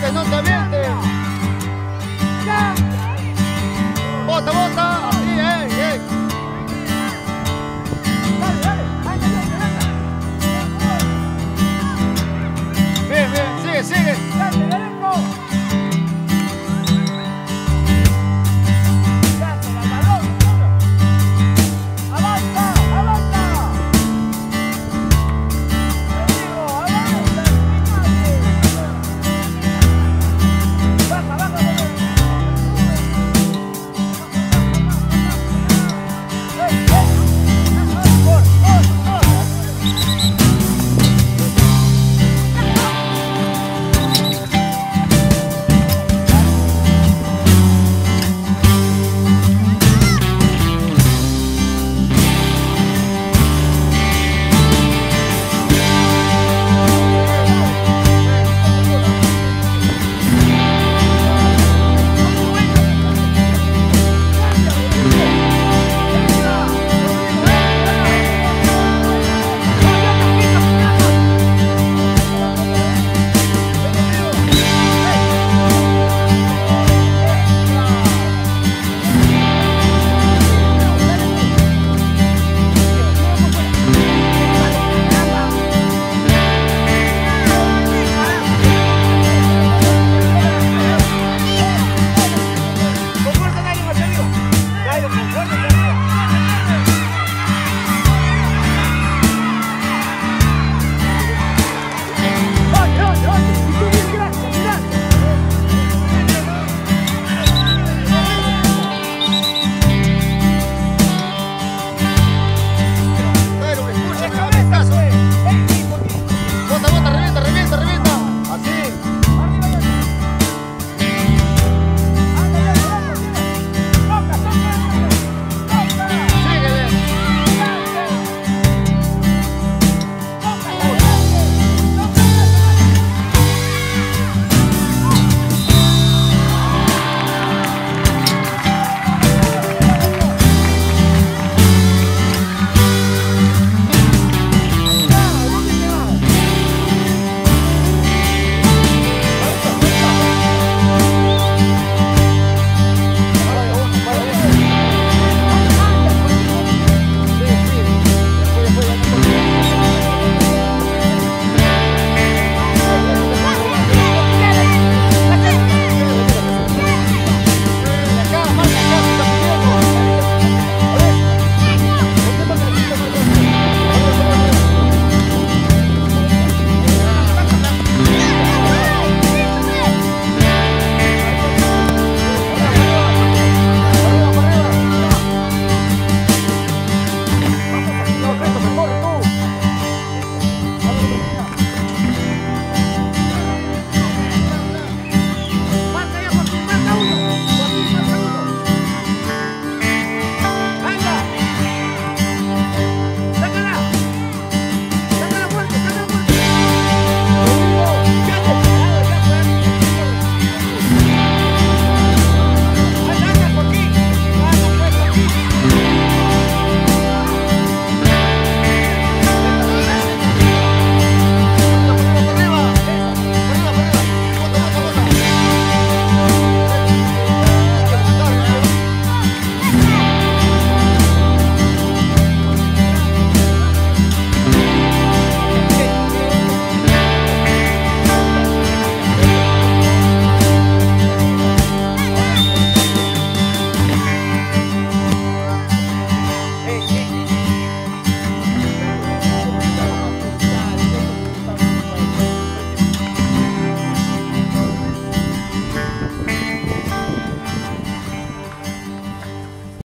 Você não tá sabia?